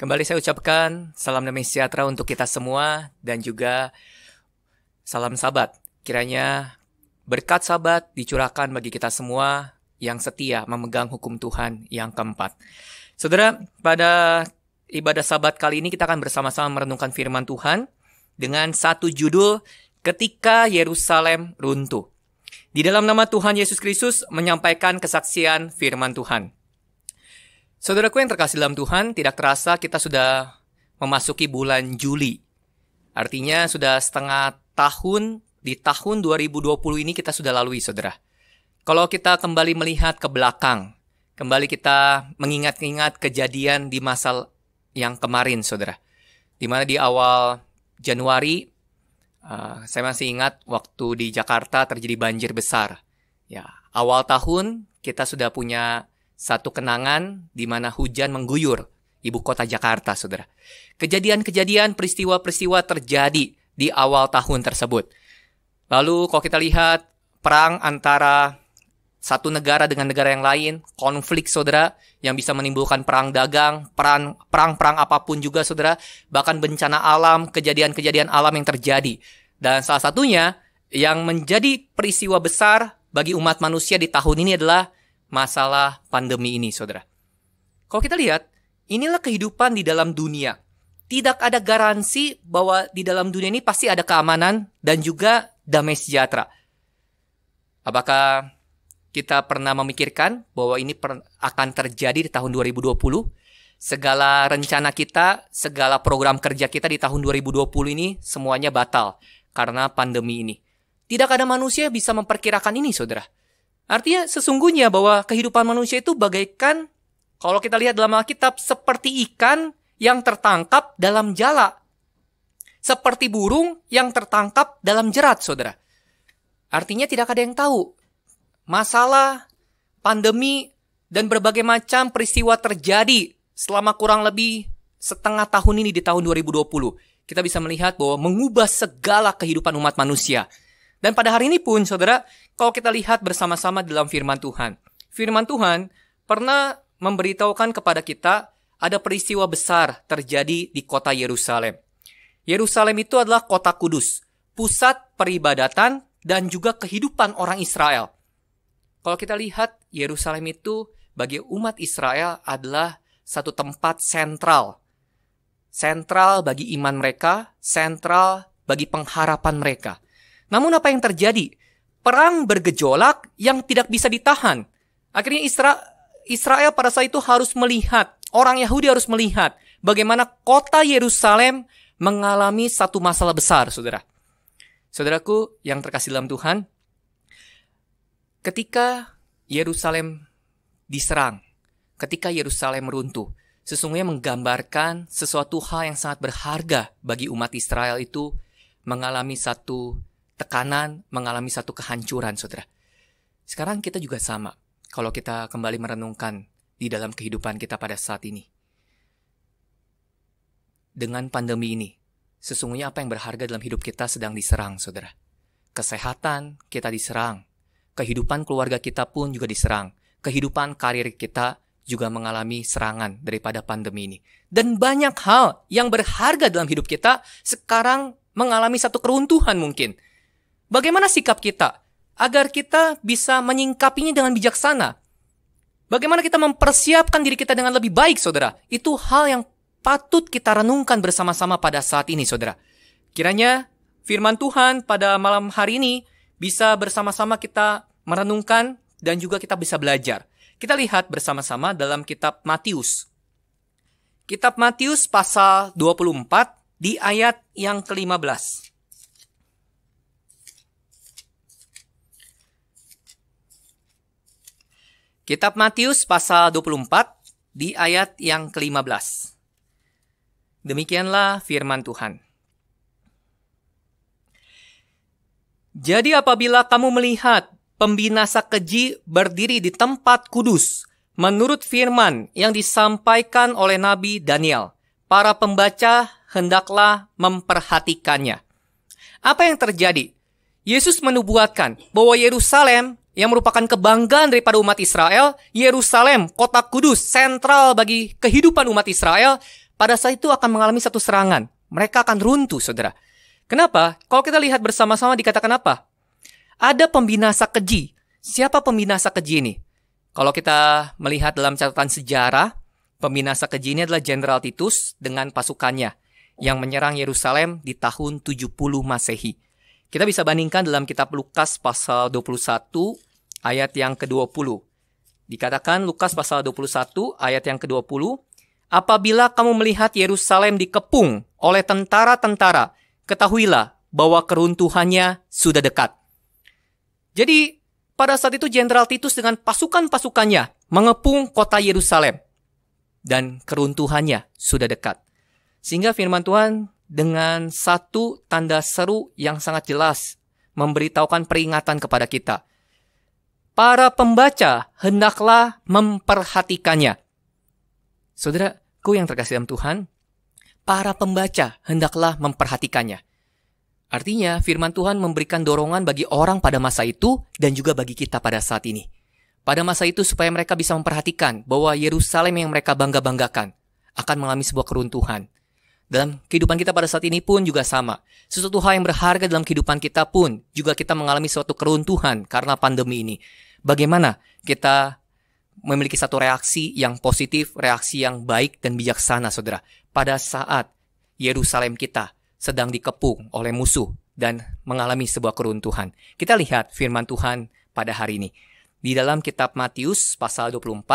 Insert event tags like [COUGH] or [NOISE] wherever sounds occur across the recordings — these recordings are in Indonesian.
Kembali saya ucapkan salam damai sejahtera untuk kita semua dan juga salam sabat. Kiranya berkat sabat dicurahkan bagi kita semua yang setia memegang hukum Tuhan yang keempat. Saudara, pada ibadah sabat kali ini kita akan bersama-sama merenungkan firman Tuhan dengan satu judul Ketika Yerusalem Runtuh. Di dalam nama Tuhan Yesus Kristus menyampaikan kesaksian firman Tuhan. Saudaraku yang terkasih dalam Tuhan, tidak terasa kita sudah memasuki bulan Juli. Artinya sudah setengah tahun, di tahun 2020 ini kita sudah lalui, saudara. Kalau kita kembali melihat ke belakang, kembali kita mengingat-ingat kejadian di masa yang kemarin, saudara. Di mana di awal Januari, uh, saya masih ingat waktu di Jakarta terjadi banjir besar. Ya, awal tahun kita sudah punya satu kenangan di mana hujan mengguyur ibu kota Jakarta, saudara. Kejadian-kejadian, peristiwa-peristiwa terjadi di awal tahun tersebut. Lalu kalau kita lihat perang antara satu negara dengan negara yang lain, konflik saudara yang bisa menimbulkan perang dagang, perang perang-perang apa pun juga saudara, bahkan bencana alam, kejadian-kejadian alam yang terjadi. Dan salah satunya yang menjadi peristiwa besar bagi umat manusia di tahun ini adalah masalah pandemi ini, saudara. Kalau kita lihat, inilah kehidupan di dalam dunia. Tidak ada garansi bahwa di dalam dunia ini pasti ada keamanan dan juga damai sejahtera. Apakah kita pernah memikirkan bahwa ini akan terjadi di tahun 2020? Segala rencana kita, segala program kerja kita di tahun 2020 ini semuanya batal karena pandemi ini. Tidak ada manusia yang bisa memperkirakan ini, saudara. Artinya sesungguhnya bahwa kehidupan manusia itu bagaikan kalau kita lihat dalam Alkitab seperti ikan yang tertangkap dalam jala. Seperti burung yang tertangkap dalam jerat, saudara. Artinya tidak ada yang tahu. Masalah, pandemi, dan berbagai macam peristiwa terjadi selama kurang lebih setengah tahun ini di tahun 2020. Kita bisa melihat bahwa mengubah segala kehidupan umat manusia. Dan pada hari ini pun, saudara, kalau kita lihat bersama-sama dalam firman Tuhan. Firman Tuhan pernah memberitahukan kepada kita ada peristiwa besar terjadi di kota Yerusalem. Yerusalem itu adalah kota kudus, pusat peribadatan dan juga kehidupan orang Israel. Kalau kita lihat Yerusalem itu bagi umat Israel adalah satu tempat sentral. Sentral bagi iman mereka, sentral bagi pengharapan mereka. Namun apa yang terjadi? Perang bergejolak yang tidak bisa ditahan. Akhirnya Isra Israel pada saat itu harus melihat, orang Yahudi harus melihat bagaimana kota Yerusalem mengalami satu masalah besar, saudara. Saudaraku yang terkasih dalam Tuhan, ketika Yerusalem diserang, ketika Yerusalem runtuh, sesungguhnya menggambarkan sesuatu hal yang sangat berharga bagi umat Israel itu mengalami satu tekanan, mengalami satu kehancuran, saudara. Sekarang kita juga sama. Kalau kita kembali merenungkan di dalam kehidupan kita pada saat ini. Dengan pandemi ini, sesungguhnya apa yang berharga dalam hidup kita sedang diserang, saudara. Kesehatan kita diserang. Kehidupan keluarga kita pun juga diserang. Kehidupan karir kita juga mengalami serangan daripada pandemi ini. Dan banyak hal yang berharga dalam hidup kita sekarang mengalami satu keruntuhan mungkin Bagaimana sikap kita agar kita bisa menyingkapinya dengan bijaksana? Bagaimana kita mempersiapkan diri kita dengan lebih baik, saudara? Itu hal yang patut kita renungkan bersama-sama pada saat ini, saudara. Kiranya firman Tuhan pada malam hari ini bisa bersama-sama kita merenungkan dan juga kita bisa belajar. Kita lihat bersama-sama dalam kitab Matius. Kitab Matius pasal 24 di ayat yang ke-15. Kitab Matius pasal 24 di ayat yang ke-15. Demikianlah firman Tuhan. Jadi apabila kamu melihat pembinasa keji berdiri di tempat kudus, menurut firman yang disampaikan oleh Nabi Daniel, para pembaca hendaklah memperhatikannya. Apa yang terjadi? Yesus menubuatkan bahwa Yerusalem yang merupakan kebanggaan daripada umat Israel, Yerusalem, kota kudus, sentral bagi kehidupan umat Israel, pada saat itu akan mengalami satu serangan. Mereka akan runtuh, saudara. Kenapa? Kalau kita lihat bersama-sama dikatakan apa? Ada pembinasa keji. Siapa pembinasa keji ini? Kalau kita melihat dalam catatan sejarah, pembinasa keji ini adalah Jenderal Titus dengan pasukannya yang menyerang Yerusalem di tahun 70 Masehi. Kita bisa bandingkan dalam kitab Lukas pasal 21 ayat yang ke-20. Dikatakan Lukas pasal 21 ayat yang ke-20, Apabila kamu melihat Yerusalem dikepung oleh tentara-tentara, ketahuilah bahwa keruntuhannya sudah dekat. Jadi, pada saat itu Jenderal Titus dengan pasukan-pasukannya mengepung kota Yerusalem. Dan keruntuhannya sudah dekat. Sehingga firman Tuhan dengan satu tanda seru yang sangat jelas memberitahukan peringatan kepada kita para pembaca hendaklah memperhatikannya. Saudaraku yang terkasih dalam Tuhan, para pembaca hendaklah memperhatikannya. Artinya, firman Tuhan memberikan dorongan bagi orang pada masa itu dan juga bagi kita pada saat ini. Pada masa itu supaya mereka bisa memperhatikan bahwa Yerusalem yang mereka bangga-banggakan akan mengalami sebuah keruntuhan. Dalam kehidupan kita pada saat ini pun juga sama. Sesuatu hal yang berharga dalam kehidupan kita pun juga kita mengalami suatu keruntuhan karena pandemi ini. Bagaimana kita memiliki satu reaksi yang positif, reaksi yang baik dan bijaksana, saudara. Pada saat Yerusalem kita sedang dikepung oleh musuh dan mengalami sebuah keruntuhan. Kita lihat firman Tuhan pada hari ini. Di dalam kitab Matius pasal 24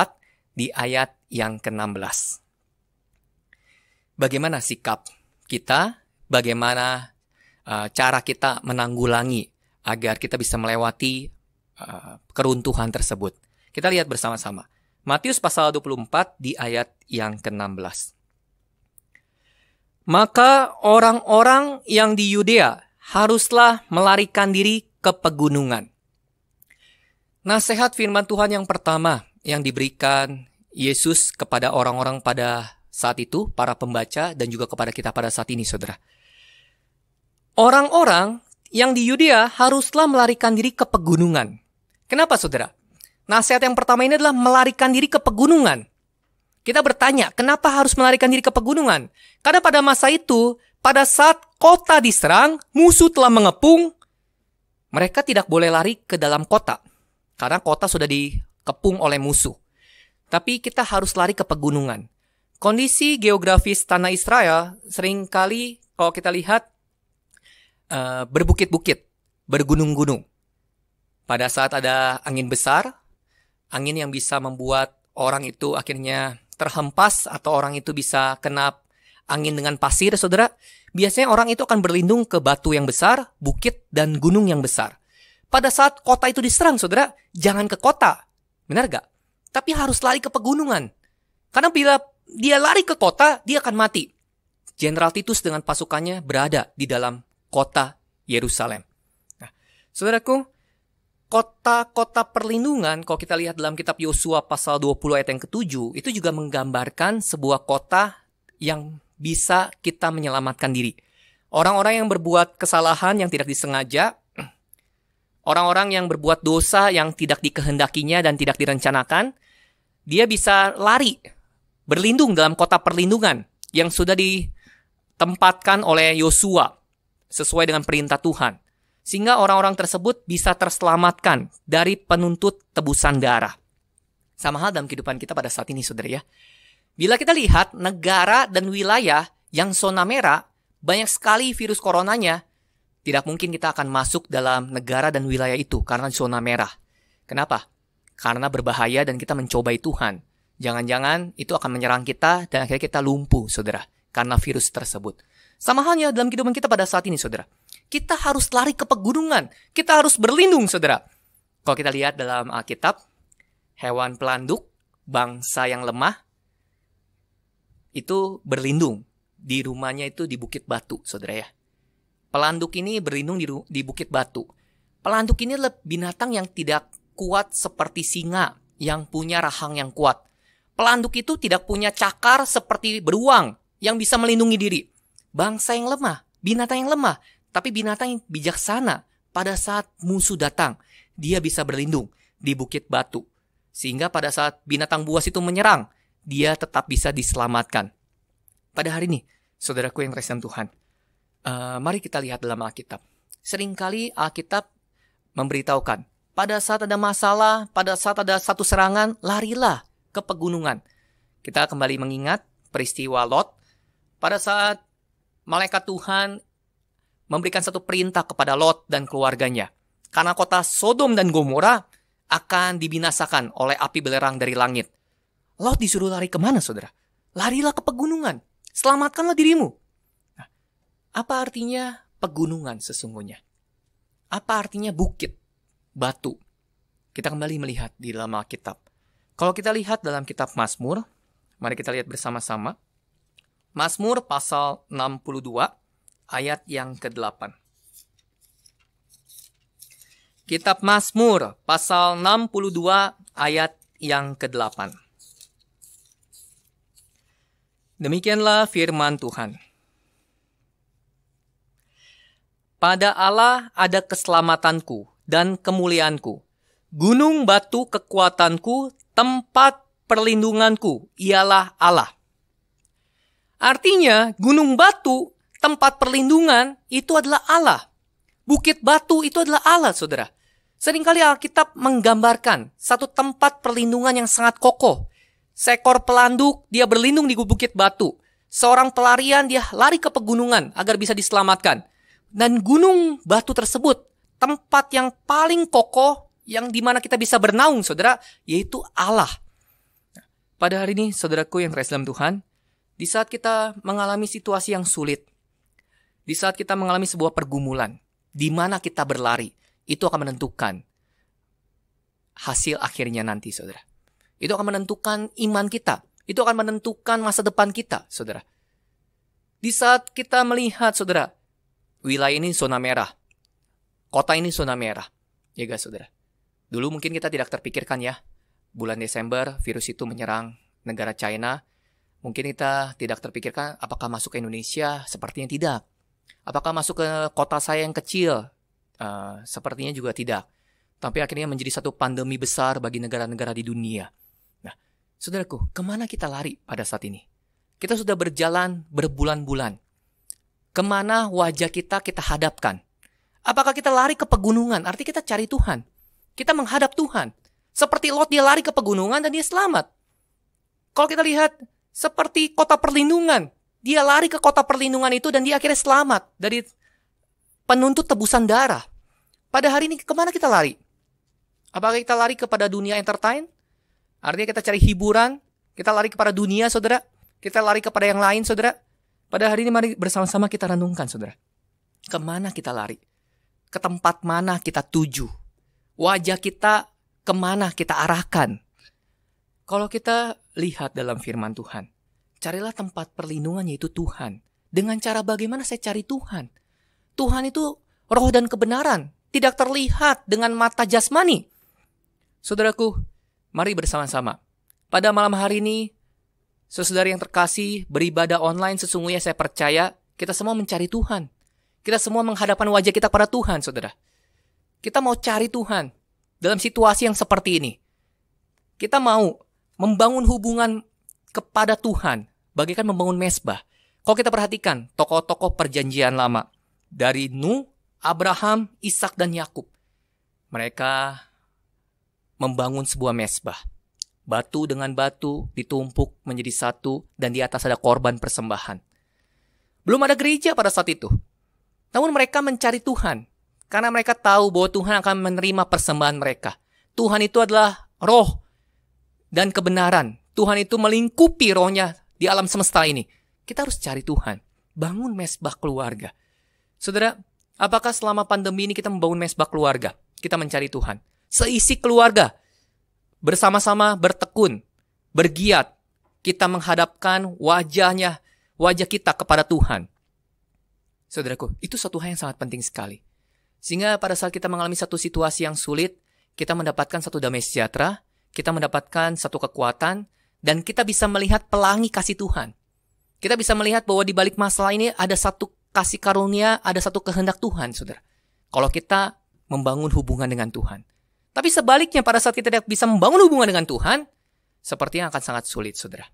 di ayat yang ke-16. Bagaimana sikap kita? Bagaimana uh, cara kita menanggulangi agar kita bisa melewati Uh, keruntuhan tersebut. Kita lihat bersama-sama. Matius pasal 24 di ayat yang ke-16. Maka orang-orang yang di Yudea haruslah melarikan diri ke pegunungan. Nasihat firman Tuhan yang pertama yang diberikan Yesus kepada orang-orang pada saat itu, para pembaca dan juga kepada kita pada saat ini, saudara. Orang-orang yang di Yudea haruslah melarikan diri ke pegunungan. Kenapa saudara? Nasihat yang pertama ini adalah melarikan diri ke pegunungan. Kita bertanya, kenapa harus melarikan diri ke pegunungan? Karena pada masa itu, pada saat kota diserang, musuh telah mengepung, mereka tidak boleh lari ke dalam kota. Karena kota sudah dikepung oleh musuh. Tapi kita harus lari ke pegunungan. Kondisi geografis tanah Israel sering kali kalau kita lihat uh, berbukit-bukit, bergunung-gunung. Pada saat ada angin besar, angin yang bisa membuat orang itu akhirnya terhempas atau orang itu bisa kena angin dengan pasir, saudara, biasanya orang itu akan berlindung ke batu yang besar, bukit, dan gunung yang besar. Pada saat kota itu diserang, saudara, jangan ke kota. Benar gak? Tapi harus lari ke pegunungan. Karena bila dia lari ke kota, dia akan mati. Jenderal Titus dengan pasukannya berada di dalam kota Yerusalem. Nah, saudaraku, kota-kota perlindungan, kalau kita lihat dalam kitab Yosua pasal 20 ayat yang ketujuh, itu juga menggambarkan sebuah kota yang bisa kita menyelamatkan diri. Orang-orang yang berbuat kesalahan yang tidak disengaja, [CLEARS THROAT] orang-orang yang berbuat dosa yang tidak dikehendakinya dan tidak direncanakan, dia bisa lari, berlindung dalam kota perlindungan yang sudah ditempatkan oleh Yosua sesuai dengan perintah Tuhan sehingga orang-orang tersebut bisa terselamatkan dari penuntut tebusan darah. Sama hal dalam kehidupan kita pada saat ini, saudara ya. Bila kita lihat negara dan wilayah yang zona merah, banyak sekali virus coronanya, tidak mungkin kita akan masuk dalam negara dan wilayah itu karena zona merah. Kenapa? Karena berbahaya dan kita mencobai Tuhan. Jangan-jangan itu akan menyerang kita dan akhirnya kita lumpuh, saudara, karena virus tersebut. Sama halnya dalam kehidupan kita pada saat ini, saudara kita harus lari ke pegunungan. Kita harus berlindung, saudara. Kalau kita lihat dalam Alkitab, hewan pelanduk, bangsa yang lemah, itu berlindung. Di rumahnya itu di Bukit Batu, saudara ya. Pelanduk ini berlindung di, di Bukit Batu. Pelanduk ini adalah binatang yang tidak kuat seperti singa yang punya rahang yang kuat. Pelanduk itu tidak punya cakar seperti beruang yang bisa melindungi diri. Bangsa yang lemah, binatang yang lemah, tapi binatang yang bijaksana pada saat musuh datang, dia bisa berlindung di bukit batu. Sehingga pada saat binatang buas itu menyerang, dia tetap bisa diselamatkan. Pada hari ini, saudaraku yang terkasih Tuhan, uh, mari kita lihat dalam Alkitab. Seringkali Alkitab memberitahukan, pada saat ada masalah, pada saat ada satu serangan, larilah ke pegunungan. Kita kembali mengingat peristiwa Lot. Pada saat malaikat Tuhan memberikan satu perintah kepada Lot dan keluarganya. Karena kota Sodom dan Gomora akan dibinasakan oleh api belerang dari langit. Lot disuruh lari ke mana, saudara? Larilah ke pegunungan. Selamatkanlah dirimu. Nah, apa artinya pegunungan sesungguhnya? Apa artinya bukit, batu? Kita kembali melihat di dalam Alkitab. Kalau kita lihat dalam kitab Mazmur, mari kita lihat bersama-sama. Mazmur pasal 62 ayat yang ke-8. Kitab Mazmur pasal 62 ayat yang ke-8. Demikianlah firman Tuhan. Pada Allah ada keselamatanku dan kemuliaanku. Gunung batu kekuatanku, tempat perlindunganku, ialah Allah. Artinya, gunung batu, tempat perlindungan, itu adalah Allah. Bukit batu itu adalah Allah, saudara. Seringkali Alkitab menggambarkan satu tempat perlindungan yang sangat kokoh, Seekor pelanduk, dia berlindung di bukit batu. Seorang pelarian, dia lari ke pegunungan agar bisa diselamatkan. Dan gunung batu tersebut, tempat yang paling kokoh, yang di mana kita bisa bernaung, saudara, yaitu Allah. Pada hari ini, saudaraku yang terkasih dalam Tuhan, di saat kita mengalami situasi yang sulit, di saat kita mengalami sebuah pergumulan, di mana kita berlari, itu akan menentukan hasil akhirnya nanti, saudara. Itu akan menentukan iman kita. Itu akan menentukan masa depan kita, saudara. Di saat kita melihat, saudara, wilayah ini zona merah. Kota ini zona merah. Ya guys, saudara. Dulu mungkin kita tidak terpikirkan ya. Bulan Desember, virus itu menyerang negara China. Mungkin kita tidak terpikirkan apakah masuk ke Indonesia, sepertinya tidak. Apakah masuk ke kota saya yang kecil? Uh, sepertinya juga tidak. Tapi akhirnya menjadi satu pandemi besar bagi negara-negara di dunia. Saudaraku, ke mana kita lari pada saat ini? Kita sudah berjalan berbulan-bulan. Ke mana wajah kita kita hadapkan? Apakah kita lari ke pegunungan? Arti kita cari Tuhan. Kita menghadap Tuhan. Seperti Lot dia lari ke pegunungan dan dia selamat. Kalau kita lihat seperti kota perlindungan. Dia lari ke kota perlindungan itu dan dia akhirnya selamat dari penuntut tebusan darah. Pada hari ini ke mana kita lari? Apakah kita lari kepada dunia entertain? Artinya kita cari hiburan, kita lari kepada dunia, saudara. Kita lari kepada yang lain, saudara. Pada hari ini mari bersama-sama kita renungkan, saudara. Ke mana kita lari? Ke tempat mana kita tuju? Wajah kita ke mana kita arahkan? Kalau kita lihat dalam firman Tuhan, carilah tempat perlindungan yaitu Tuhan. Dengan cara bagaimana saya cari Tuhan? Tuhan itu roh dan kebenaran, tidak terlihat dengan mata jasmani. Saudaraku, Mari bersama-sama. Pada malam hari ini, saudara yang terkasih, beribadah online sesungguhnya saya percaya kita semua mencari Tuhan. Kita semua menghadapkan wajah kita pada Tuhan, saudara. Kita mau cari Tuhan dalam situasi yang seperti ini. Kita mau membangun hubungan kepada Tuhan, bagaikan membangun mesbah. Kalau kita perhatikan tokoh-tokoh perjanjian lama, dari Nuh, Abraham, Ishak dan Yakub. Mereka membangun sebuah mesbah. Batu dengan batu ditumpuk menjadi satu dan di atas ada korban persembahan. Belum ada gereja pada saat itu. Namun mereka mencari Tuhan karena mereka tahu bahwa Tuhan akan menerima persembahan mereka. Tuhan itu adalah roh dan kebenaran. Tuhan itu melingkupi rohnya di alam semesta ini. Kita harus cari Tuhan. Bangun mesbah keluarga. Saudara, apakah selama pandemi ini kita membangun mesbah keluarga? Kita mencari Tuhan seisi keluarga bersama-sama bertekun, bergiat, kita menghadapkan wajahnya, wajah kita kepada Tuhan. Saudaraku, itu satu hal yang sangat penting sekali. Sehingga pada saat kita mengalami satu situasi yang sulit, kita mendapatkan satu damai sejahtera, kita mendapatkan satu kekuatan, dan kita bisa melihat pelangi kasih Tuhan. Kita bisa melihat bahwa di balik masalah ini ada satu kasih karunia, ada satu kehendak Tuhan, saudara. Kalau kita membangun hubungan dengan Tuhan. Tapi sebaliknya pada saat kita tidak bisa membangun hubungan dengan Tuhan, sepertinya akan sangat sulit, saudara.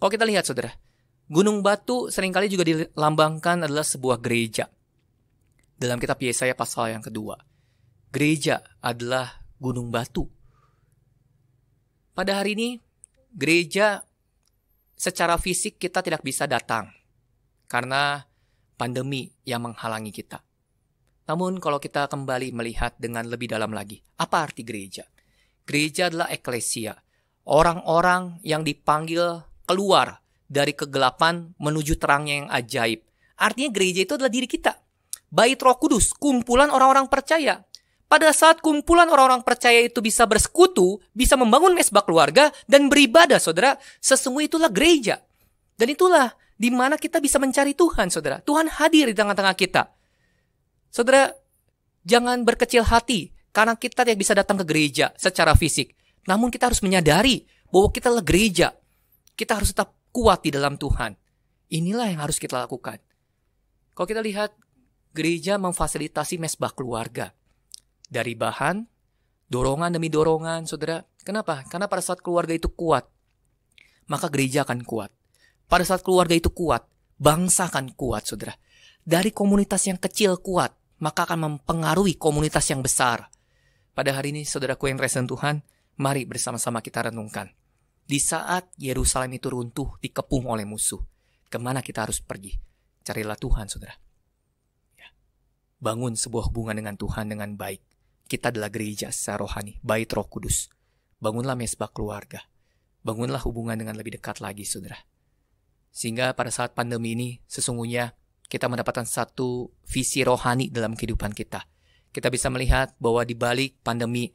Kalau kita lihat, saudara, Gunung batu sering kali juga dilambangkan adalah sebuah gereja. Dalam kitab Yesaya pasal yang kedua. Gereja adalah gunung batu. Pada hari ini, gereja secara fisik kita tidak bisa datang karena pandemi yang menghalangi kita. Namun kalau kita kembali melihat dengan lebih dalam lagi, apa arti gereja? Gereja adalah eklesia, orang-orang yang dipanggil keluar dari kegelapan menuju terangnya yang ajaib. Artinya gereja itu adalah diri kita. Bait roh kudus, kumpulan orang-orang percaya. Pada saat kumpulan orang-orang percaya itu bisa bersekutu, bisa membangun mesbah keluarga, dan beribadah, saudara, sesungguhnya itulah gereja. Dan itulah di mana kita bisa mencari Tuhan, saudara. Tuhan hadir di tengah-tengah kita. Saudara, jangan berkecil hati karena kita tidak bisa datang ke gereja secara fisik. Namun kita harus menyadari bahwa kita adalah gereja. Kita harus tetap kuat di dalam Tuhan. Inilah yang harus kita lakukan. Kalau kita lihat, gereja memfasilitasi mesbah keluarga. Dari bahan, dorongan demi dorongan, saudara. Kenapa? Karena pada saat keluarga itu kuat, maka gereja akan kuat. Pada saat keluarga itu kuat, bangsa akan kuat, saudara. Dari komunitas yang kecil kuat, maka akan mempengaruhi komunitas yang besar. Pada hari ini, saudaraku yang resen Tuhan, mari bersama-sama kita renungkan. Di saat Yerusalem itu runtuh, dikepung oleh musuh, ke mana kita harus pergi? Carilah Tuhan, saudara. Bangun sebuah hubungan dengan Tuhan dengan baik. Kita adalah gereja secara rohani, bait roh kudus. Bangunlah mesbah keluarga. Bangunlah hubungan dengan lebih dekat lagi, saudara. Sehingga pada saat pandemi ini, sesungguhnya kita mendapatkan satu visi rohani dalam kehidupan kita. Kita bisa melihat bahwa di balik pandemi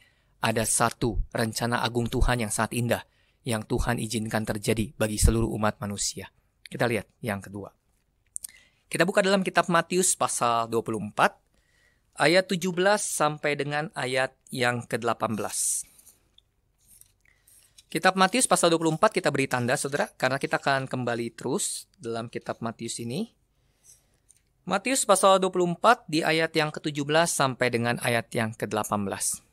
ada satu rencana agung Tuhan yang sangat indah yang Tuhan izinkan terjadi bagi seluruh umat manusia. Kita lihat yang kedua. Kita buka dalam kitab Matius pasal 24 ayat 17 sampai dengan ayat yang ke-18. Kitab Matius pasal 24 kita beri tanda saudara karena kita akan kembali terus dalam kitab Matius ini. Matius pasal 24 di ayat yang ke-17 sampai dengan ayat yang ke-18.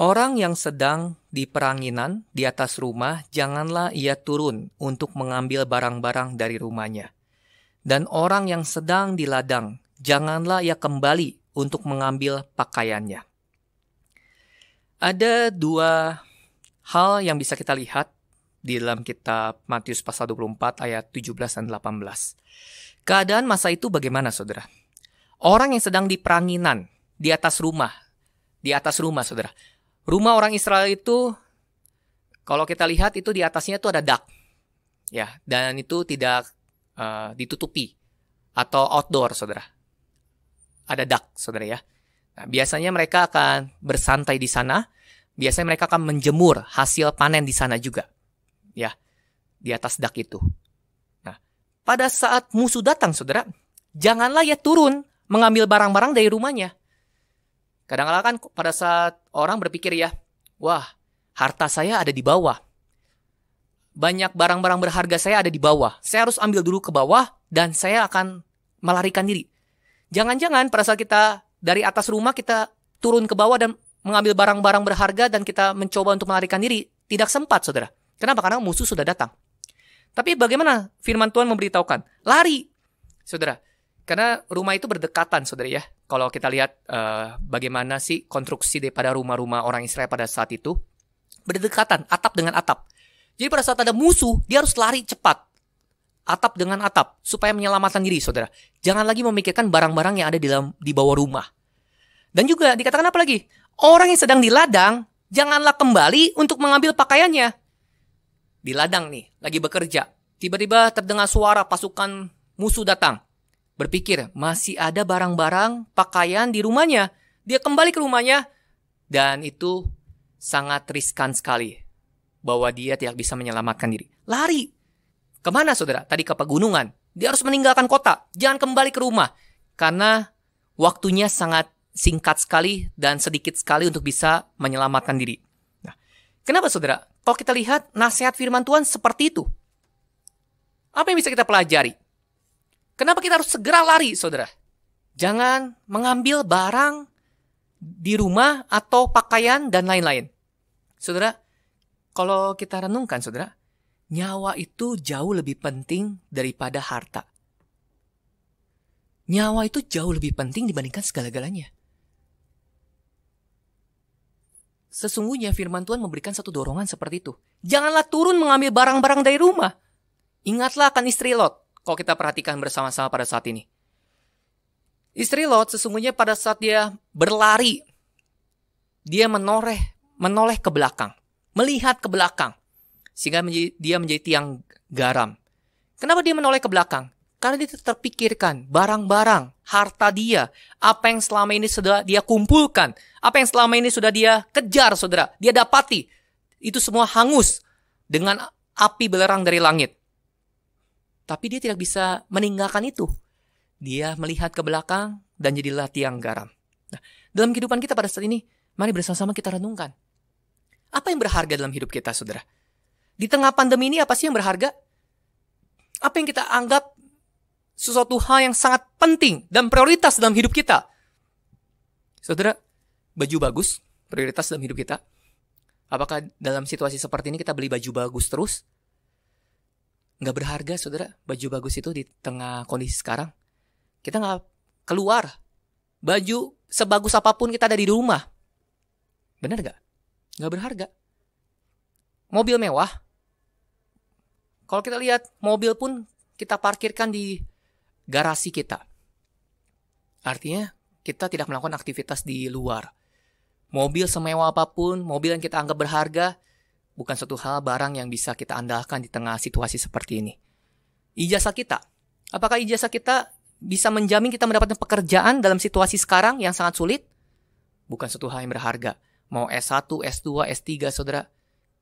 Orang yang sedang di peranginan di atas rumah, janganlah ia turun untuk mengambil barang-barang dari rumahnya. Dan orang yang sedang di ladang, janganlah ia kembali untuk mengambil pakaiannya. Ada dua hal yang bisa kita lihat di dalam kitab Matius pasal 24 ayat 17 dan 18. Keadaan masa itu bagaimana saudara? Orang yang sedang di peranginan di atas rumah, di atas rumah saudara. Rumah orang Israel itu kalau kita lihat itu di atasnya itu ada dak. Ya, dan itu tidak uh, ditutupi atau outdoor saudara. Ada dak saudara ya. Nah, biasanya mereka akan bersantai di sana. Biasanya mereka akan menjemur hasil panen di sana juga ya di atas dak itu. Nah, pada saat musuh datang, saudara, janganlah ya turun mengambil barang-barang dari rumahnya. Kadang-kadang kan pada saat orang berpikir ya, wah, harta saya ada di bawah. Banyak barang-barang berharga saya ada di bawah. Saya harus ambil dulu ke bawah dan saya akan melarikan diri. Jangan-jangan pada saat kita dari atas rumah kita turun ke bawah dan mengambil barang-barang berharga dan kita mencoba untuk melarikan diri. Tidak sempat, saudara. Kenapa? Karena musuh sudah datang. Tapi bagaimana firman Tuhan memberitahukan? Lari, saudara. Karena rumah itu berdekatan, saudara ya. Kalau kita lihat uh, bagaimana sih konstruksi daripada rumah-rumah orang Israel pada saat itu, berdekatan, atap dengan atap. Jadi pada saat ada musuh, dia harus lari cepat. Atap dengan atap, supaya menyelamatkan diri, saudara. Jangan lagi memikirkan barang-barang yang ada di dalam di bawah rumah. Dan juga dikatakan apa lagi? Orang yang sedang di ladang, janganlah kembali untuk mengambil pakaiannya di ladang nih, lagi bekerja. Tiba-tiba terdengar suara pasukan musuh datang. Berpikir, masih ada barang-barang, pakaian di rumahnya. Dia kembali ke rumahnya, dan itu sangat riskan sekali. Bahwa dia tidak bisa menyelamatkan diri. Lari. Ke mana saudara? Tadi ke pegunungan. Dia harus meninggalkan kota. Jangan kembali ke rumah. Karena waktunya sangat singkat sekali dan sedikit sekali untuk bisa menyelamatkan diri. Nah, kenapa saudara? Kalau kita lihat nasihat firman Tuhan seperti itu. Apa yang bisa kita pelajari? Kenapa kita harus segera lari, saudara? Jangan mengambil barang di rumah atau pakaian dan lain-lain. Saudara, kalau kita renungkan, saudara, nyawa itu jauh lebih penting daripada harta. Nyawa itu jauh lebih penting dibandingkan segala-galanya. Sesungguhnya firman Tuhan memberikan satu dorongan seperti itu. Janganlah turun mengambil barang-barang dari rumah. Ingatlah akan istri Lot. Kalau kita perhatikan bersama-sama pada saat ini. Istri Lot sesungguhnya pada saat dia berlari, dia menoreh, menoleh ke belakang, melihat ke belakang, sehingga menjadi, dia menjadi tiang garam. Kenapa dia menoleh ke belakang? Karena dia terpikirkan barang-barang, harta dia, apa yang selama ini sudah dia kumpulkan, apa yang selama ini sudah dia kejar, saudara, dia dapati. Itu semua hangus dengan api belerang dari langit. Tapi dia tidak bisa meninggalkan itu. Dia melihat ke belakang dan jadilah tiang garam. Nah, dalam kehidupan kita pada saat ini, mari bersama-sama kita renungkan. Apa yang berharga dalam hidup kita, saudara? Di tengah pandemi ini apa sih yang berharga? Apa yang kita anggap sesuatu hal yang sangat penting dan prioritas dalam hidup kita. Saudara, baju bagus prioritas dalam hidup kita. Apakah dalam situasi seperti ini kita beli baju bagus terus? Nggak berharga, saudara. Baju bagus itu di tengah kondisi sekarang. Kita nggak keluar. Baju sebagus apa pun kita ada di rumah. Benar nggak? Nggak berharga. Mobil mewah. Kalau kita lihat mobil pun kita parkirkan di garasi kita. Artinya, kita tidak melakukan aktivitas di luar. Mobil semewah apa pun, mobil yang kita anggap berharga, bukan suatu hal barang yang bisa kita andalkan di tengah situasi seperti ini. Ijazah kita. Apakah ijazah kita bisa menjamin kita mendapatkan pekerjaan dalam situasi sekarang yang sangat sulit? Bukan suatu hal yang berharga. Mau S1, S2, S3, saudara.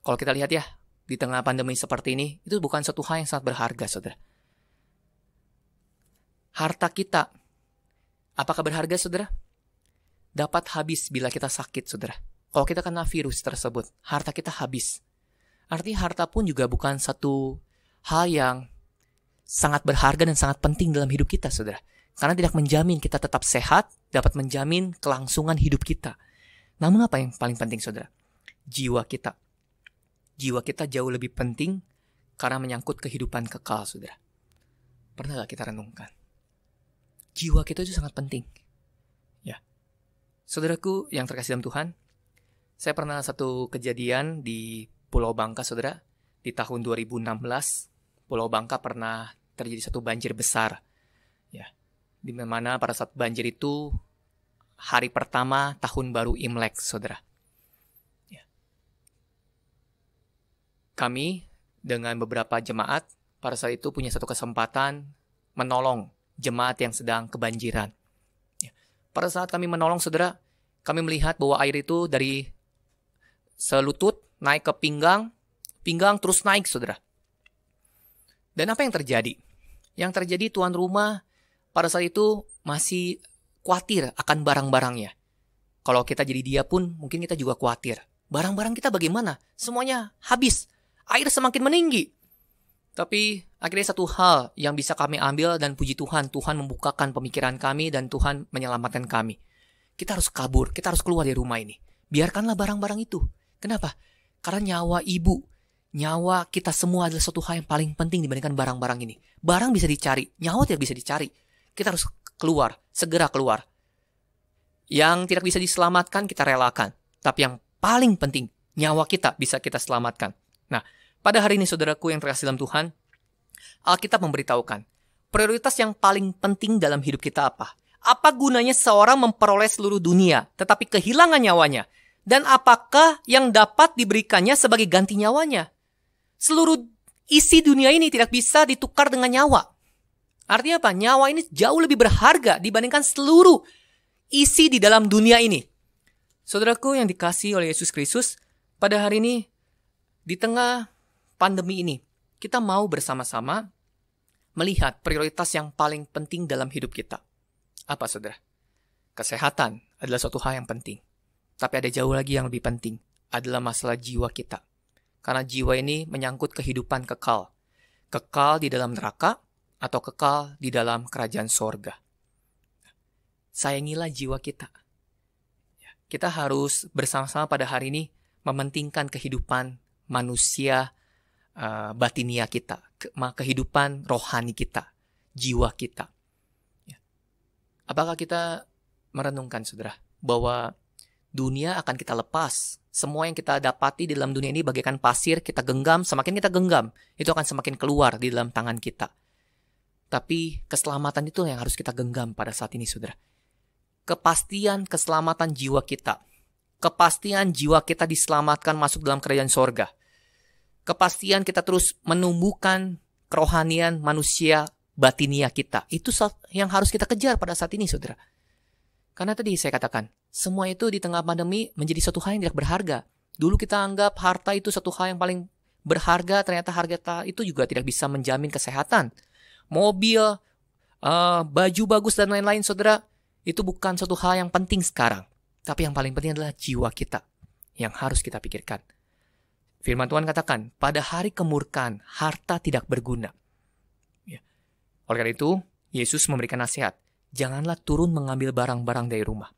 Kalau kita lihat ya, di tengah pandemi seperti ini, itu bukan suatu hal yang sangat berharga, saudara harta kita. Apakah berharga, saudara? Dapat habis bila kita sakit, saudara. Kalau kita kena virus tersebut, harta kita habis. Artinya harta pun juga bukan satu hal yang sangat berharga dan sangat penting dalam hidup kita, saudara. Karena tidak menjamin kita tetap sehat, dapat menjamin kelangsungan hidup kita. Namun apa yang paling penting, saudara? Jiwa kita. Jiwa kita jauh lebih penting karena menyangkut kehidupan kekal, saudara. Pernah gak kita renungkan? jiwa kita itu sangat penting. Ya. Saudaraku yang terkasih dalam Tuhan, saya pernah satu kejadian di Pulau Bangka, saudara. Di tahun 2016, Pulau Bangka pernah terjadi satu banjir besar. Ya. Di mana pada saat banjir itu hari pertama tahun baru Imlek, saudara. Ya. Kami dengan beberapa jemaat pada saat itu punya satu kesempatan menolong jemaat yang sedang kebanjiran. Ya. Pada saat kami menolong saudara, kami melihat bahwa air itu dari selutut naik ke pinggang, pinggang terus naik saudara. Dan apa yang terjadi? Yang terjadi tuan rumah pada saat itu masih khawatir akan barang-barangnya. Kalau kita jadi dia pun mungkin kita juga khawatir. Barang-barang kita bagaimana? Semuanya habis. Air semakin meninggi. Tapi akhirnya satu hal yang bisa kami ambil dan puji Tuhan, Tuhan membukakan pemikiran kami dan Tuhan menyelamatkan kami. Kita harus kabur, kita harus keluar dari rumah ini. Biarkanlah barang-barang itu. Kenapa? Karena nyawa ibu, nyawa kita semua adalah satu hal yang paling penting dibandingkan barang-barang ini. Barang bisa dicari, nyawa tidak bisa dicari. Kita harus keluar, segera keluar. Yang tidak bisa diselamatkan kita relakan. Tapi yang paling penting, nyawa kita bisa kita selamatkan. Nah, pada hari ini saudaraku yang terkasih dalam Tuhan, Alkitab memberitahukan, prioritas yang paling penting dalam hidup kita apa? Apa gunanya seorang memperoleh seluruh dunia, tetapi kehilangan nyawanya? Dan apakah yang dapat diberikannya sebagai ganti nyawanya? Seluruh isi dunia ini tidak bisa ditukar dengan nyawa. Artinya apa? Nyawa ini jauh lebih berharga dibandingkan seluruh isi di dalam dunia ini. Saudaraku yang dikasih oleh Yesus Kristus, pada hari ini, di tengah pandemi ini, kita mau bersama-sama melihat prioritas yang paling penting dalam hidup kita. Apa saudara? Kesehatan adalah suatu hal yang penting. Tapi ada jauh lagi yang lebih penting, adalah masalah jiwa kita. Karena jiwa ini menyangkut kehidupan kekal. Kekal di dalam neraka atau kekal di dalam kerajaan sorga. Sayangilah jiwa kita. Ya, kita harus bersama-sama pada hari ini mementingkan kehidupan manusia uh, batinia kita, ke, kehidupan rohani kita, jiwa kita. Ya. Apakah kita merenungkan, saudara, bahwa dunia akan kita lepas. Semua yang kita dapati di dalam dunia ini bagaikan pasir, kita genggam, semakin kita genggam, itu akan semakin keluar di dalam tangan kita. Tapi keselamatan itu yang harus kita genggam pada saat ini, saudara. Kepastian keselamatan jiwa kita. Kepastian jiwa kita diselamatkan masuk dalam kerajaan sorga. Kepastian kita terus menumbuhkan kerohanian manusia batinia kita. Itu yang harus kita kejar pada saat ini, saudara. Karena tadi saya katakan, semua itu di tengah pandemi menjadi satu hal yang tidak berharga. Dulu kita anggap harta itu satu hal yang paling berharga, ternyata harga itu juga tidak bisa menjamin kesehatan mobil, uh, baju bagus dan lain-lain, saudara, itu bukan suatu hal yang penting sekarang. Tapi yang paling penting adalah jiwa kita yang harus kita pikirkan. Firman Tuhan katakan, pada hari kemurkaan, harta tidak berguna. Ya. Oleh karena itu, Yesus memberikan nasihat, janganlah turun mengambil barang-barang dari rumah.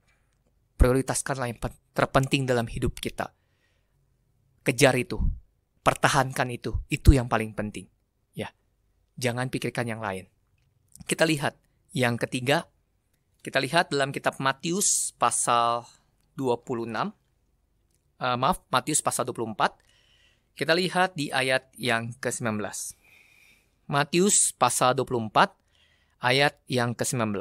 Prioritaskanlah yang terpenting dalam hidup kita. Kejar itu, pertahankan itu, itu yang paling penting. Jangan pikirkan yang lain. Kita lihat yang ketiga. Kita lihat dalam kitab Matius pasal 26. Uh, eh, maaf, Matius pasal 24. Kita lihat di ayat yang ke-19. Matius pasal 24 ayat yang ke-19.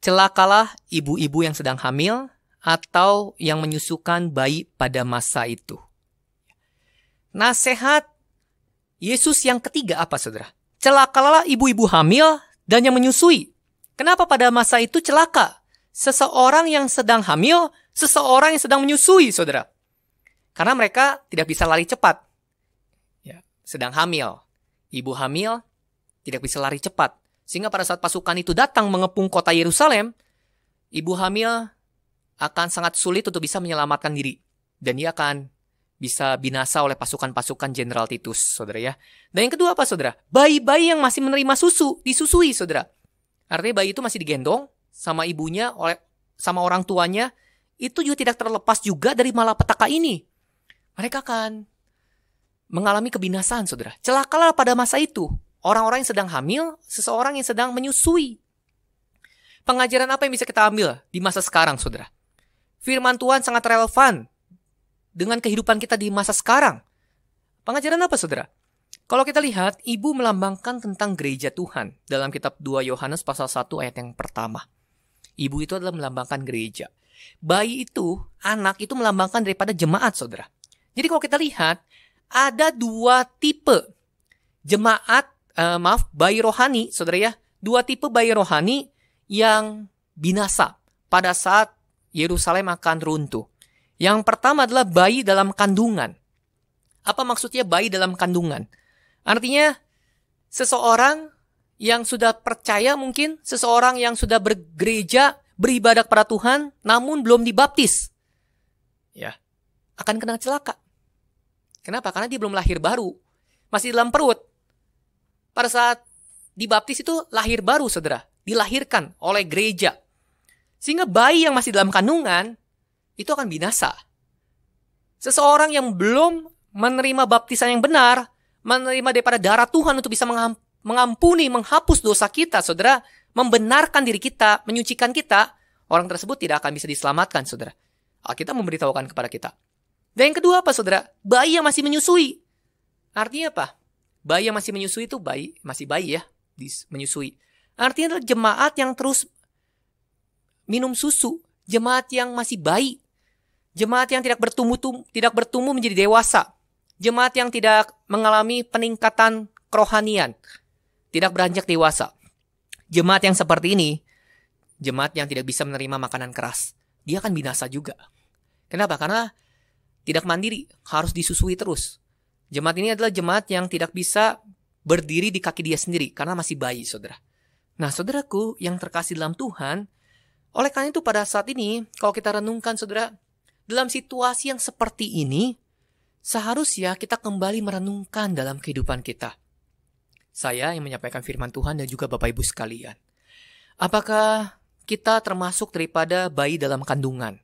Celakalah ibu-ibu yang sedang hamil atau yang menyusukan bayi pada masa itu. Nasihat Yesus yang ketiga apa saudara? Celakalah ibu-ibu hamil dan yang menyusui. Kenapa pada masa itu celaka? Seseorang yang sedang hamil, seseorang yang sedang menyusui, saudara. Karena mereka tidak bisa lari cepat. Ya, sedang hamil. Ibu hamil tidak bisa lari cepat. Sehingga pada saat pasukan itu datang mengepung kota Yerusalem, ibu hamil akan sangat sulit untuk bisa menyelamatkan diri. Dan dia akan bisa binasa oleh pasukan-pasukan Jenderal Titus, saudara ya. Dan yang kedua apa, saudara? Bayi-bayi yang masih menerima susu, disusui, saudara. Artinya bayi itu masih digendong sama ibunya, oleh sama orang tuanya, itu juga tidak terlepas juga dari malapetaka ini. Mereka akan mengalami kebinasaan, saudara. Celakalah pada masa itu. Orang-orang yang sedang hamil, seseorang yang sedang menyusui. Pengajaran apa yang bisa kita ambil di masa sekarang, saudara? Firman Tuhan sangat relevan dengan kehidupan kita di masa sekarang. Pengajaran apa, saudara? Kalau kita lihat, ibu melambangkan tentang gereja Tuhan dalam kitab 2 Yohanes pasal 1 ayat yang pertama. Ibu itu adalah melambangkan gereja. Bayi itu, anak itu melambangkan daripada jemaat, saudara. Jadi kalau kita lihat, ada dua tipe jemaat, uh, maaf, bayi rohani, saudara ya. Dua tipe bayi rohani yang binasa pada saat Yerusalem akan runtuh. Yang pertama adalah bayi dalam kandungan. Apa maksudnya bayi dalam kandungan? Artinya seseorang yang sudah percaya mungkin, seseorang yang sudah bergereja, beribadah kepada Tuhan, namun belum dibaptis. Ya, akan kena celaka. Kenapa? Karena dia belum lahir baru. Masih dalam perut. Pada saat dibaptis itu lahir baru, saudara. Dilahirkan oleh gereja. Sehingga bayi yang masih dalam kandungan, itu akan binasa. Seseorang yang belum menerima baptisan yang benar, menerima daripada darah Tuhan untuk bisa mengampuni, menghapus dosa kita, saudara, membenarkan diri kita, menyucikan kita, orang tersebut tidak akan bisa diselamatkan, saudara. Kita memberitahukan kepada kita. Dan yang kedua apa, saudara? Bayi yang masih menyusui. Artinya apa? Bayi yang masih menyusui itu bayi, masih bayi ya, menyusui. Artinya adalah jemaat yang terus minum susu, jemaat yang masih bayi, Jemaat yang tidak bertumbuh tidak bertumbuh menjadi dewasa. Jemaat yang tidak mengalami peningkatan kerohanian, tidak beranjak dewasa. Jemaat yang seperti ini, jemaat yang tidak bisa menerima makanan keras, dia akan binasa juga. Kenapa? Karena tidak mandiri, harus disusui terus. Jemaat ini adalah jemaat yang tidak bisa berdiri di kaki dia sendiri karena masih bayi, saudara. Nah, saudaraku yang terkasih dalam Tuhan, oleh karena itu pada saat ini, kalau kita renungkan, saudara, dalam situasi yang seperti ini, seharusnya kita kembali merenungkan dalam kehidupan kita. Saya yang menyampaikan firman Tuhan dan juga Bapak Ibu sekalian. Apakah kita termasuk daripada bayi dalam kandungan?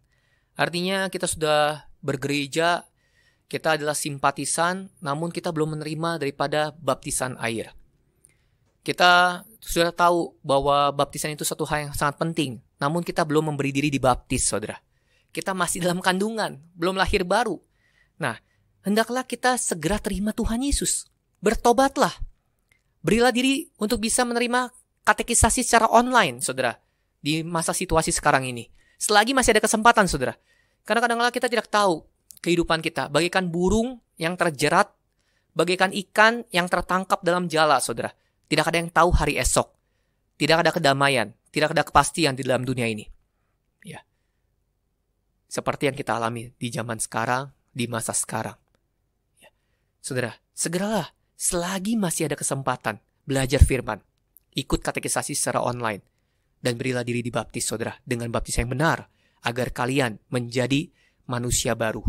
Artinya kita sudah bergereja, kita adalah simpatisan, namun kita belum menerima daripada baptisan air. Kita sudah tahu bahwa baptisan itu satu hal yang sangat penting, namun kita belum memberi diri dibaptis, saudara. Kita masih dalam kandungan, belum lahir baru. Nah, hendaklah kita segera terima Tuhan Yesus. Bertobatlah. Berilah diri untuk bisa menerima katekisasi secara online, saudara, di masa situasi sekarang ini. Selagi masih ada kesempatan, saudara. Karena kadang-kadang kita tidak tahu kehidupan kita, bagaikan burung yang terjerat, bagaikan ikan yang tertangkap dalam jala, saudara. Tidak ada yang tahu hari esok. Tidak ada kedamaian, tidak ada kepastian di dalam dunia ini. Ya. Seperti yang kita alami di zaman sekarang, di masa sekarang. Ya. Saudara, segeralah selagi masih ada kesempatan belajar firman, ikut katekisasi secara online, dan berilah diri dibaptis, saudara, dengan baptis yang benar, agar kalian menjadi manusia baru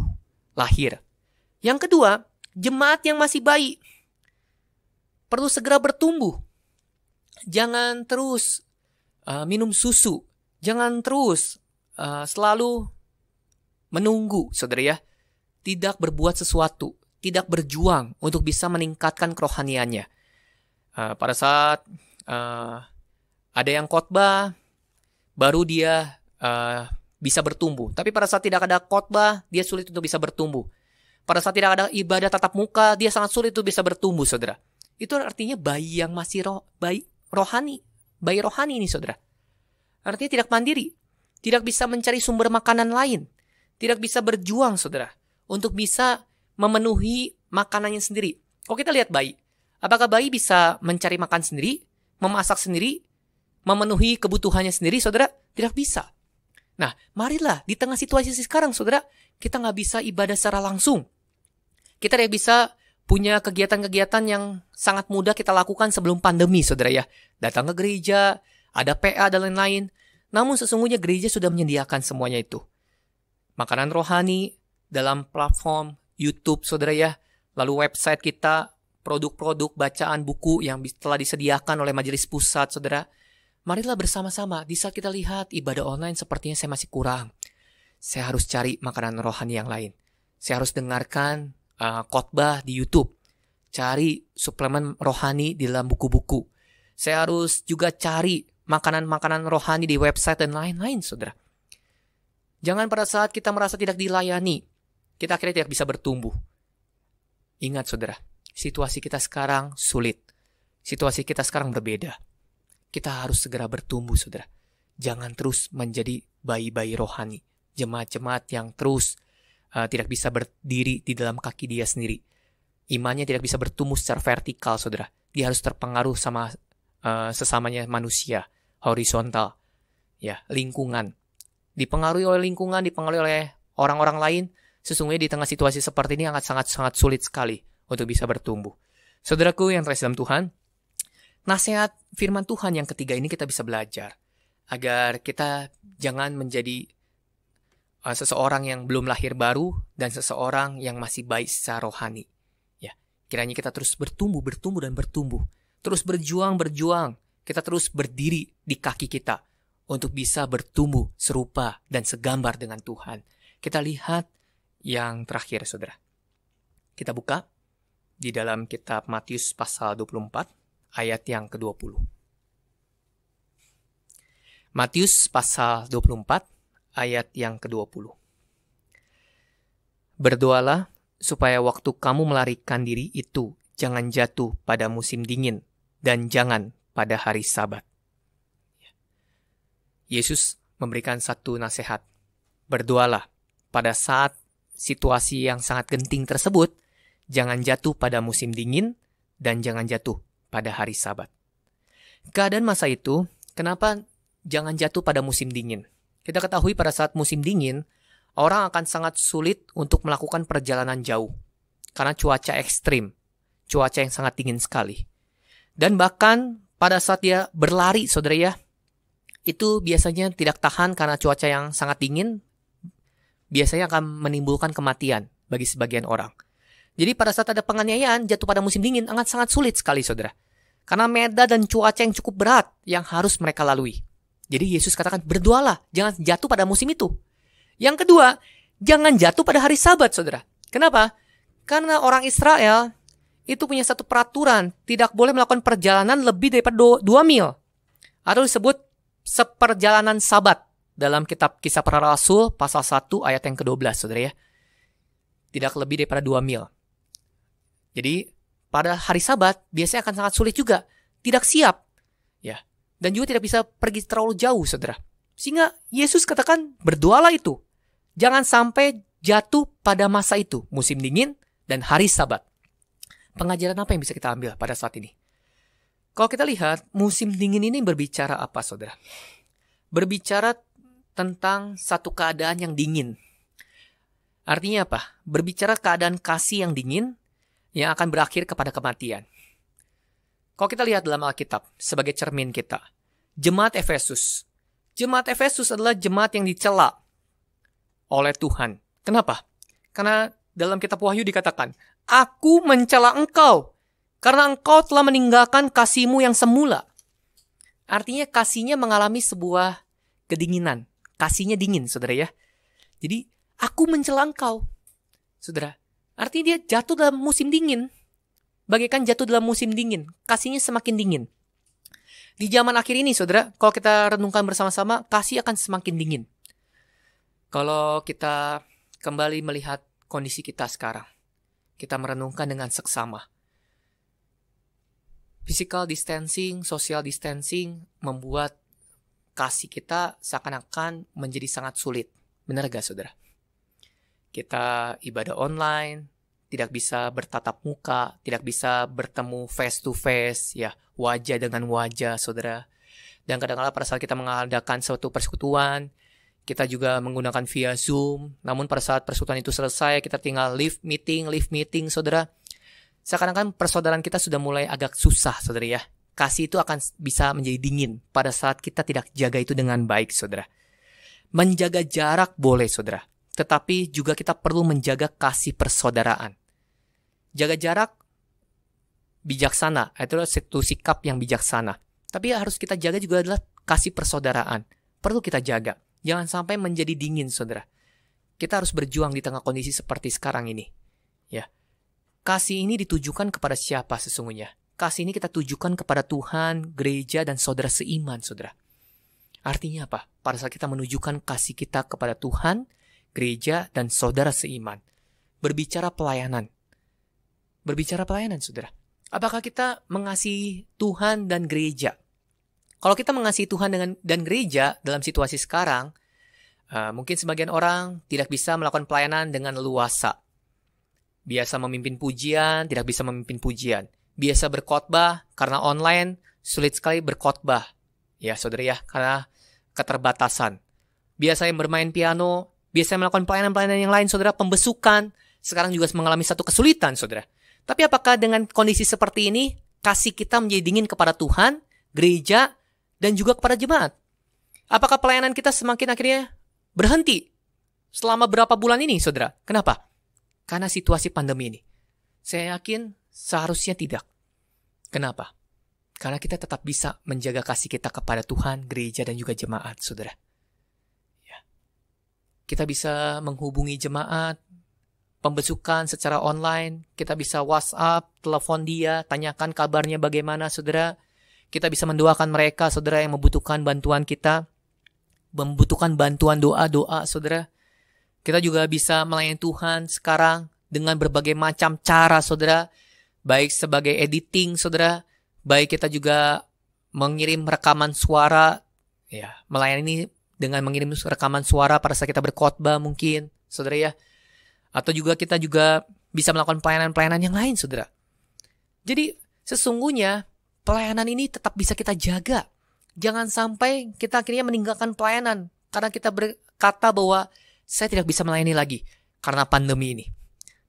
lahir. Yang kedua, jemaat yang masih bayi perlu segera bertumbuh. Jangan terus uh, minum susu, jangan terus uh, selalu menunggu, saudara ya. Tidak berbuat sesuatu, tidak berjuang untuk bisa meningkatkan kerohaniannya. Uh, pada saat uh, ada yang khotbah, baru dia uh, bisa bertumbuh. Tapi pada saat tidak ada khotbah, dia sulit untuk bisa bertumbuh. Pada saat tidak ada ibadah tatap muka, dia sangat sulit untuk bisa bertumbuh, saudara. Itu artinya bayi yang masih roh, bayi rohani, bayi rohani ini, saudara. Artinya tidak mandiri, tidak bisa mencari sumber makanan lain, tidak bisa berjuang, saudara, untuk bisa memenuhi makanannya sendiri. Kalau kita lihat bayi, apakah bayi bisa mencari makan sendiri, memasak sendiri, memenuhi kebutuhannya sendiri, saudara? Tidak bisa. Nah, marilah di tengah situasi sekarang, saudara, kita nggak bisa ibadah secara langsung. Kita tidak bisa punya kegiatan-kegiatan yang sangat mudah kita lakukan sebelum pandemi, saudara ya. Datang ke gereja, ada PA dan lain-lain. Namun sesungguhnya gereja sudah menyediakan semuanya itu. Makanan rohani dalam platform YouTube, saudara ya. Lalu website kita, produk-produk bacaan buku yang telah disediakan oleh majelis pusat, saudara Marilah bersama-sama, di saat kita lihat ibadah online sepertinya saya masih kurang. Saya harus cari makanan rohani yang lain. Saya harus dengarkan uh, khotbah di YouTube. Cari suplemen rohani di dalam buku-buku. Saya harus juga cari makanan-makanan rohani di website dan lain-lain, saudara. Jangan pada saat kita merasa tidak dilayani, kita akhirnya tidak bisa bertumbuh. Ingat, saudara, situasi kita sekarang sulit. Situasi kita sekarang berbeda. Kita harus segera bertumbuh, saudara. Jangan terus menjadi bayi-bayi rohani, jemaat-jemaat yang terus uh, tidak bisa berdiri di dalam kaki dia sendiri. Imannya tidak bisa bertumbuh secara vertikal, saudara. Dia harus terpengaruh sama uh, sesamanya manusia, horizontal, ya lingkungan. Dipengaruhi oleh lingkungan, dipengaruhi oleh orang-orang lain. Sesungguhnya di tengah situasi seperti ini sangat sangat sangat sulit sekali untuk bisa bertumbuh. Saudaraku yang terkasih dalam Tuhan, Nasihat firman Tuhan yang ketiga ini kita bisa belajar agar kita jangan menjadi uh, seseorang yang belum lahir baru dan seseorang yang masih baik secara rohani. Ya, kiranya kita terus bertumbuh, bertumbuh dan bertumbuh. Terus berjuang, berjuang. Kita terus berdiri di kaki kita untuk bisa bertumbuh serupa dan segambar dengan Tuhan. Kita lihat yang terakhir, Saudara. Kita buka di dalam kitab Matius pasal 24 ayat yang ke-20. Matius pasal 24 ayat yang ke-20. Berdoalah supaya waktu kamu melarikan diri itu jangan jatuh pada musim dingin dan jangan pada hari sabat. Yesus memberikan satu nasihat. Berdoalah pada saat situasi yang sangat genting tersebut, jangan jatuh pada musim dingin dan jangan jatuh pada hari Sabat. Keadaan masa itu, kenapa jangan jatuh pada musim dingin? Kita ketahui pada saat musim dingin, orang akan sangat sulit untuk melakukan perjalanan jauh karena cuaca ekstrim, cuaca yang sangat dingin sekali. Dan bahkan pada saat dia berlari, saudara ya, itu biasanya tidak tahan karena cuaca yang sangat dingin, biasanya akan menimbulkan kematian bagi sebagian orang. Jadi pada saat ada penganiayaan jatuh pada musim dingin sangat sangat sulit sekali saudara. Karena medan dan cuaca yang cukup berat yang harus mereka lalui. Jadi Yesus katakan berdoalah, jangan jatuh pada musim itu. Yang kedua, jangan jatuh pada hari sabat saudara. Kenapa? Karena orang Israel itu punya satu peraturan, tidak boleh melakukan perjalanan lebih daripada dua mil. Atau disebut seperjalanan sabat dalam kitab kisah para rasul pasal 1 ayat yang ke-12, saudara ya. Tidak lebih daripada dua mil. Jadi, pada hari sabat biasanya akan sangat sulit juga. Tidak siap. ya Dan juga tidak bisa pergi terlalu jauh, saudara. Sehingga Yesus katakan, berdoalah itu. Jangan sampai jatuh pada masa itu, musim dingin dan hari sabat pengajaran apa yang bisa kita ambil pada saat ini? Kalau kita lihat, musim dingin ini berbicara apa, saudara? Berbicara tentang satu keadaan yang dingin. Artinya apa? Berbicara keadaan kasih yang dingin yang akan berakhir kepada kematian. Kalau kita lihat dalam Alkitab sebagai cermin kita, jemaat Efesus. Jemaat Efesus adalah jemaat yang dicela oleh Tuhan. Kenapa? Karena dalam kitab Wahyu dikatakan, Aku mencela engkau, karena engkau telah meninggalkan kasihmu yang semula. Artinya kasihnya mengalami sebuah kedinginan. Kasihnya dingin, saudara ya. Jadi, aku mencela engkau. Saudara, artinya dia jatuh dalam musim dingin. Bagaikan jatuh dalam musim dingin. Kasihnya semakin dingin. Di zaman akhir ini, saudara, kalau kita renungkan bersama-sama, kasih akan semakin dingin. Kalau kita kembali melihat kondisi kita sekarang kita merenungkan dengan seksama. Physical distancing, social distancing membuat kasih kita seakan-akan menjadi sangat sulit. Benar gak saudara? Kita ibadah online, tidak bisa bertatap muka, tidak bisa bertemu face to face, ya wajah dengan wajah saudara. Dan kadang-kadang pada saat kita mengadakan suatu persekutuan, kita juga menggunakan via Zoom. Namun pada saat persekutuan itu selesai, kita tinggal live meeting, live meeting, saudara. Seakan-akan persaudaraan kita sudah mulai agak susah, saudara ya. Kasih itu akan bisa menjadi dingin pada saat kita tidak jaga itu dengan baik, saudara. Menjaga jarak boleh, saudara. Tetapi juga kita perlu menjaga kasih persaudaraan. Jaga jarak bijaksana, itu adalah satu sikap yang bijaksana. Tapi harus kita jaga juga adalah kasih persaudaraan. Perlu kita jaga. Jangan sampai menjadi dingin, saudara. Kita harus berjuang di tengah kondisi seperti sekarang ini. Ya. Kasih ini ditujukan kepada siapa sesungguhnya? Kasih ini kita tujukan kepada Tuhan, gereja, dan saudara seiman, saudara. Artinya apa? Pada saat kita menunjukkan kasih kita kepada Tuhan, gereja, dan saudara seiman. Berbicara pelayanan. Berbicara pelayanan, saudara. Apakah kita mengasihi Tuhan dan gereja? Kalau kita mengasihi Tuhan dengan dan gereja dalam situasi sekarang, uh, mungkin sebagian orang tidak bisa melakukan pelayanan dengan luasa. Biasa memimpin pujian, tidak bisa memimpin pujian. Biasa berkhotbah karena online sulit sekali berkhotbah. Ya, saudara ya, karena keterbatasan. Biasa yang bermain piano, biasa melakukan pelayanan-pelayanan yang lain, saudara, pembesukan, sekarang juga mengalami satu kesulitan, saudara. Tapi apakah dengan kondisi seperti ini, kasih kita menjadi dingin kepada Tuhan, gereja, dan juga kepada jemaat. Apakah pelayanan kita semakin akhirnya berhenti selama berapa bulan ini, saudara? Kenapa? Karena situasi pandemi ini. Saya yakin seharusnya tidak. Kenapa? Karena kita tetap bisa menjaga kasih kita kepada Tuhan, gereja, dan juga jemaat, saudara. Kita bisa menghubungi jemaat, pembesukan secara online, kita bisa WhatsApp, telepon dia, tanyakan kabarnya bagaimana, saudara. Kita bisa mendoakan mereka, saudara, yang membutuhkan bantuan kita. Membutuhkan bantuan doa-doa, saudara. Kita juga bisa melayani Tuhan sekarang dengan berbagai macam cara, saudara. Baik sebagai editing, saudara. Baik kita juga mengirim rekaman suara. Ya, melayani dengan mengirim rekaman suara pada saat kita berkhotbah mungkin, saudara ya. Atau juga kita juga bisa melakukan pelayanan-pelayanan yang lain, saudara. Jadi, sesungguhnya pelayanan ini tetap bisa kita jaga. Jangan sampai kita akhirnya meninggalkan pelayanan karena kita berkata bahwa saya tidak bisa melayani lagi karena pandemi ini.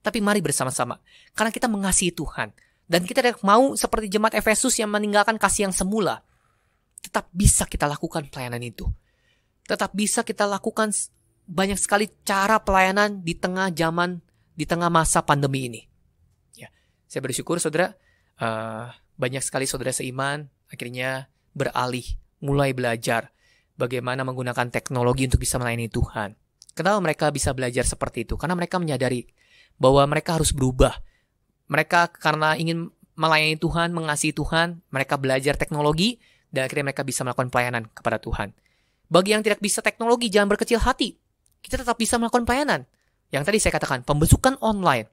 Tapi mari bersama-sama karena kita mengasihi Tuhan dan kita tidak mau seperti jemaat Efesus yang meninggalkan kasih yang semula. Tetap bisa kita lakukan pelayanan itu. Tetap bisa kita lakukan banyak sekali cara pelayanan di tengah zaman, di tengah masa pandemi ini. Ya, saya bersyukur saudara, uh, banyak sekali saudara seiman akhirnya beralih, mulai belajar bagaimana menggunakan teknologi untuk bisa melayani Tuhan. Kenapa mereka bisa belajar seperti itu? Karena mereka menyadari bahwa mereka harus berubah. Mereka karena ingin melayani Tuhan, mengasihi Tuhan, mereka belajar teknologi, dan akhirnya mereka bisa melakukan pelayanan kepada Tuhan. Bagi yang tidak bisa teknologi, jangan berkecil hati. Kita tetap bisa melakukan pelayanan. Yang tadi saya katakan, pembesukan online.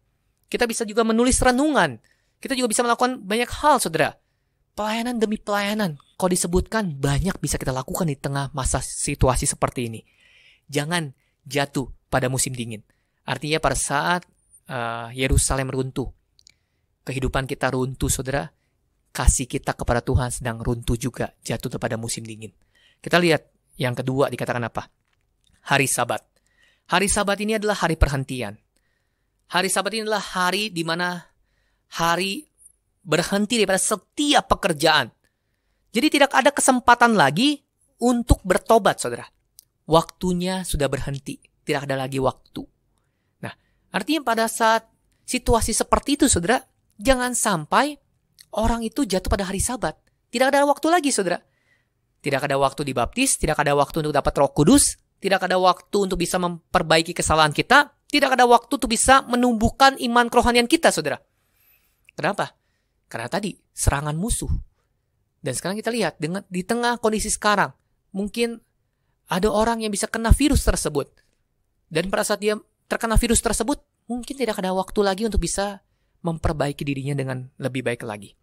Kita bisa juga menulis renungan. Kita juga bisa melakukan banyak hal, saudara. Pelayanan demi pelayanan. Kalau disebutkan, banyak bisa kita lakukan di tengah masa situasi seperti ini. Jangan jatuh pada musim dingin. Artinya pada saat uh, Yerusalem runtuh, kehidupan kita runtuh, saudara, kasih kita kepada Tuhan sedang runtuh juga, jatuh kepada musim dingin. Kita lihat yang kedua dikatakan apa? Hari Sabat. Hari Sabat ini adalah hari perhentian. Hari Sabat ini adalah hari di mana hari berhenti daripada setiap pekerjaan. Jadi tidak ada kesempatan lagi untuk bertobat, saudara. Waktunya sudah berhenti. Tidak ada lagi waktu. Nah, artinya pada saat situasi seperti itu, saudara, jangan sampai orang itu jatuh pada hari sabat. Tidak ada waktu lagi, saudara. Tidak ada waktu dibaptis, tidak ada waktu untuk dapat roh kudus, tidak ada waktu untuk bisa memperbaiki kesalahan kita, tidak ada waktu untuk bisa menumbuhkan iman kerohanian kita, saudara. Kenapa? Karena tadi serangan musuh. Dan sekarang kita lihat dengan di tengah kondisi sekarang, mungkin ada orang yang bisa kena virus tersebut. Dan pada saat dia terkena virus tersebut, mungkin tidak ada waktu lagi untuk bisa memperbaiki dirinya dengan lebih baik lagi.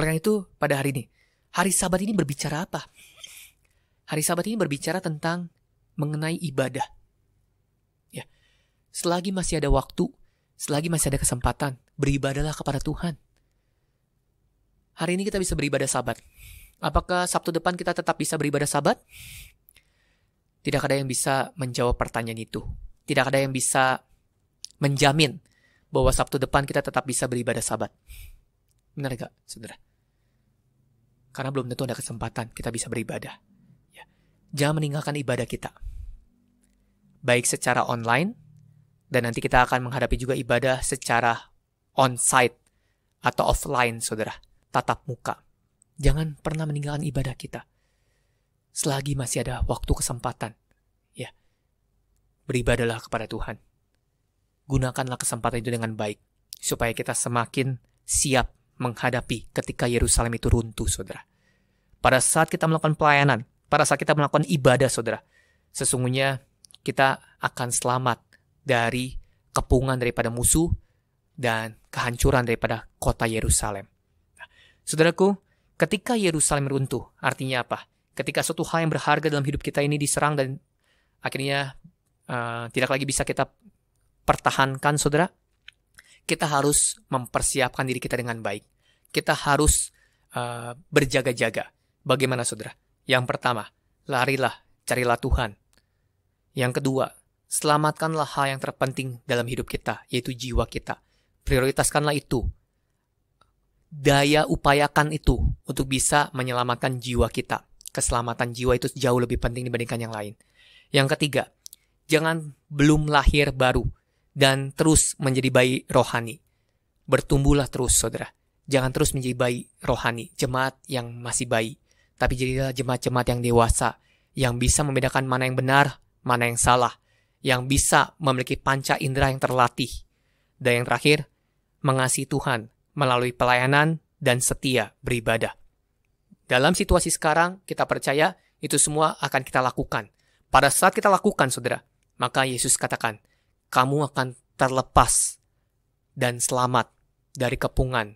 Oleh karena itu, pada hari ini, hari sabat ini berbicara apa? Hari sabat ini berbicara tentang mengenai ibadah. Ya, selagi masih ada waktu, selagi masih ada kesempatan, beribadahlah kepada Tuhan. Hari ini kita bisa beribadah sabat. Apakah Sabtu depan kita tetap bisa beribadah sabat? Tidak ada yang bisa menjawab pertanyaan itu. Tidak ada yang bisa menjamin bahwa Sabtu depan kita tetap bisa beribadah sabat. Benar gak, saudara? Karena belum tentu ada kesempatan kita bisa beribadah. Ya. Jangan meninggalkan ibadah kita. Baik secara online, dan nanti kita akan menghadapi juga ibadah secara on-site atau offline, saudara. Tatap muka. Jangan pernah meninggalkan ibadah kita selagi masih ada waktu kesempatan. Ya. Beribadalah kepada Tuhan. Gunakanlah kesempatan itu dengan baik supaya kita semakin siap menghadapi ketika Yerusalem itu runtuh, Saudara. Pada saat kita melakukan pelayanan, pada saat kita melakukan ibadah, Saudara, sesungguhnya kita akan selamat dari kepungan daripada musuh dan kehancuran daripada kota Yerusalem. Nah, saudaraku, ketika Yerusalem runtuh, artinya apa? ketika suatu hal yang berharga dalam hidup kita ini diserang dan akhirnya uh, tidak lagi bisa kita pertahankan, saudara, kita harus mempersiapkan diri kita dengan baik. Kita harus uh, berjaga-jaga. Bagaimana, saudara? Yang pertama, larilah, carilah Tuhan. Yang kedua, selamatkanlah hal yang terpenting dalam hidup kita, yaitu jiwa kita. Prioritaskanlah itu. Daya upayakan itu untuk bisa menyelamatkan jiwa kita keselamatan jiwa itu jauh lebih penting dibandingkan yang lain. Yang ketiga, jangan belum lahir baru dan terus menjadi bayi rohani. Bertumbuhlah terus, saudara. Jangan terus menjadi bayi rohani, jemaat yang masih bayi. Tapi jadilah jemaat-jemaat yang dewasa, yang bisa membedakan mana yang benar, mana yang salah, yang bisa memiliki panca indera yang terlatih. Dan yang terakhir, mengasihi Tuhan melalui pelayanan dan setia beribadah. Dalam situasi sekarang, kita percaya itu semua akan kita lakukan. Pada saat kita lakukan, saudara, maka Yesus katakan, kamu akan terlepas dan selamat dari kepungan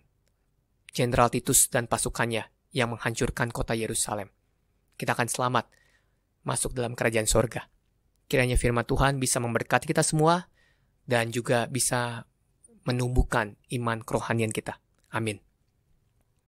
Jenderal Titus dan pasukannya yang menghancurkan kota Yerusalem. Kita akan selamat masuk dalam kerajaan sorga. Kiranya firman Tuhan bisa memberkati kita semua dan juga bisa menumbuhkan iman kerohanian kita. Amin.